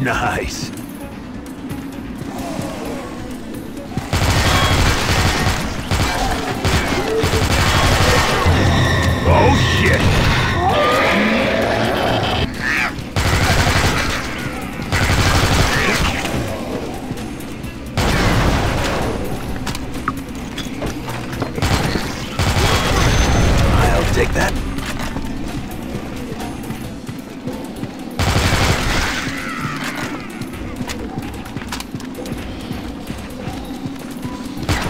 Nice. Oh shit! I'll take that.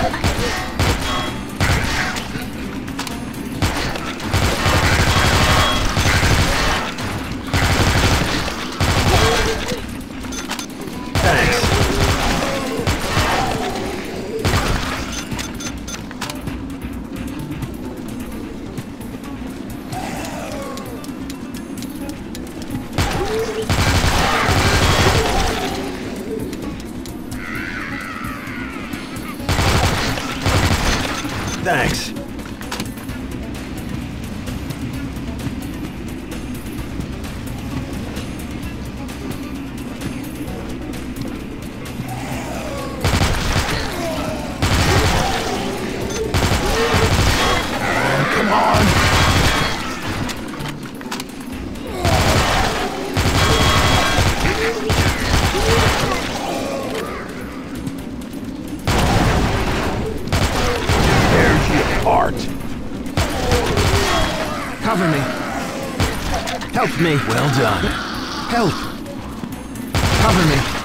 Thanks. Thanks. Cover me. Help me. Well done. Help. Cover me.